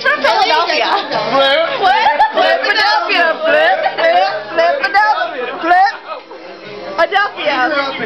It's from Philadelphia. Flip. Flip. Flip. Philadelphia. Flip. Flip. Flip. Philadelphia, Flip. Philadelphia.